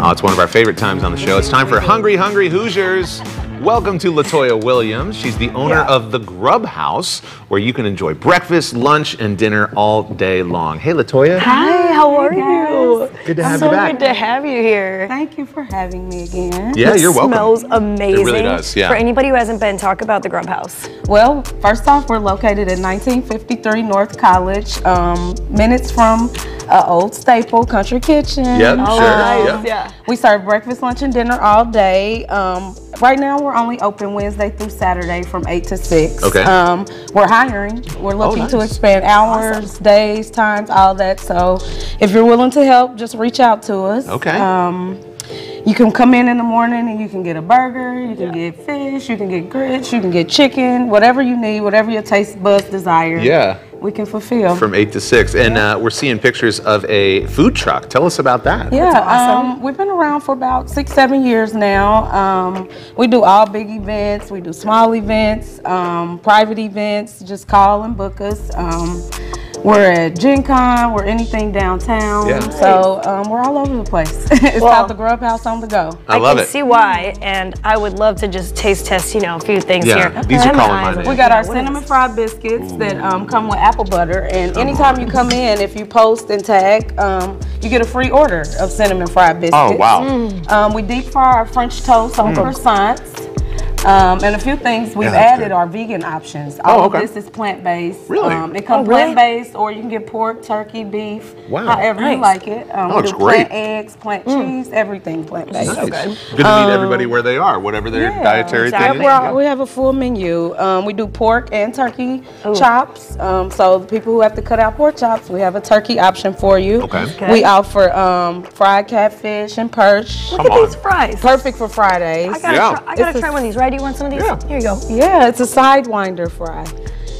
Oh, it's one of our favorite times on the show. It's time for Hungry Hungry Hoosiers. Welcome to Latoya Williams. She's the owner Yeah. of the Grub House, where you can enjoy breakfast, lunch, and dinner all day long. Hey, Latoya. Hi, how are Hey, you? Good to have so you back. So good to have you here. Thank you for having me again. Yeah, It you're welcome. smells amazing. It really does, yeah. For anybody who hasn't been, talk about the Grub House. Well, first off, we're located at 1953 North College, um, minutes from uh, Old Staple Country Kitchen. Yep, Oh, sure. nice. Yeah. Yeah. We serve breakfast, lunch, and dinner all day. Um, right now, we're only open Wednesday through Saturday from 8 to 6. Okay. Um, we're hiring. We're looking to nice. expand hours, days, times, all that. So if you're willing to help, just reach out to us. Okay. Um, you can come in in the morning and you can get a burger, you can get fish, you can get grits, you can get chicken, whatever you need, whatever your taste buds desire. Yeah. We can fulfill. From 8 to 6. And uh, we're seeing pictures of a food truck. Tell us about that. Yeah, um, we've been around for about six, seven years now. Um, we do all big events, we do small events, um, private events. Just call and book us. We're at Gen Con, we're anything downtown. Yeah. So um, we're all over the place. it's Well- called the Grub House on the go. I love can it. see why, and I would love to just taste test, you know, a few things Yeah, here. these are I have calling my name. We got our Yeah, what is- cinnamon fried biscuits that um, come with apple butter, and anytime you come in, if you post and tag, um, you get a free order of cinnamon fried biscuits. Oh, wow. Um, we deep fry our French toast on croissants. Um, and a few things we've Mm. Yeah, added good. are vegan options. Oh, okay. of this is plant based. Really? Um, it comes Oh, really? plant based, or you can get pork, turkey, beef, Wow. however you like it. Um, Oh, we it's great. plant eggs, plant cheese, everything plant based. Nice. Good to meet everybody where they are, whatever their Yeah, dietary exactly. thing We're is. all- we have a full menu. Um, we do pork and turkey chops. Um, so the people who have to cut out pork chops, we have a turkey option for you. Okay. Okay. We offer um, fried catfish and perch. Look Come at on. these fries. Perfect for Fridays. I gotta, Yeah. try, I gotta It's a- try one of these, right? Do you want some of these? Yeah. Here you go. Yeah, it's a sidewinder fry.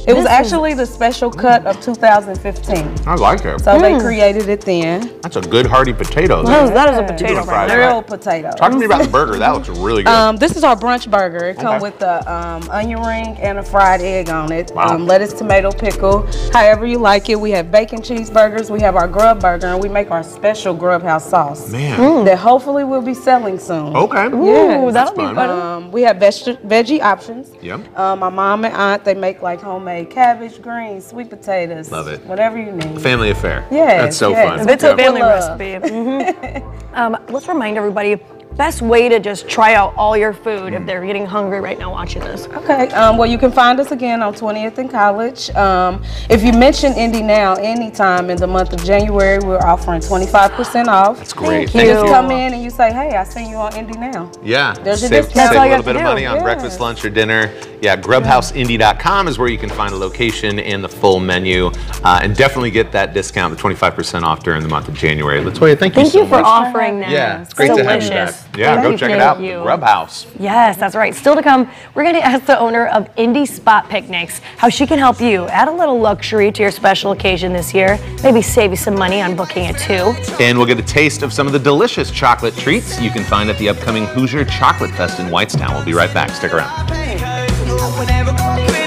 It was actually the special cut of 2015. I like it. So they created it then. That's a good hearty potato. That is, that is a potato fries, right right? Potato. Talk to me about the burger. That looks really good. Um, this is our brunch burger. It comes Okay. with the um, onion ring and a fried egg on it. Wow. Um, lettuce, tomato, pickle, however you like it. We have bacon cheeseburgers. We have our grub burger, and we make our special Grub House sauce Man. that hopefully we'll be selling soon. Okay. Ooh, Yes. that'll be fun. fun. Um, we have veg- veggie options. Yep. Um, my mom and aunt they make like homemade cabbage, greens, sweet potatoes. Love it. Whatever you need. Family affair. Yeah. That's so yes. fun. It's a family love. recipe. Mhm. um, let's remind everybody best way to just try out all your food if they're getting hungry right now watching this. Okay. Um, well, you can find us again on 20th and College. Um, if you mention Indy Now anytime in the month of January, we're offering 25% off. That's great. Thank You just you. come in and you say, "Hey, I seen you on Indy Now." Yeah. There's your save, discount. save That's a all you little bit to of money on Yes. breakfast, lunch, or dinner. Yeah, grubhouseindy.com is where you can find a location and the full menu. Uh, and definitely get that discount, the 25% off during the month of January. Latoya, thank you so much. Thank so you for much. offering that. Yeah, it's great to have you back. Delicious. Yeah, Thank go you, check it out. you. The Grub House. Yes, that's right. Still to come, we're going to ask the owner of Indie Spot Picnics how she can help you add a little luxury to your special occasion this year. Maybe save you some money on booking it too. And we'll get a taste of some of the delicious chocolate treats you can find at the upcoming Hoosier Chocolate Fest in Whitestown. We'll be right back. Stick around. I would never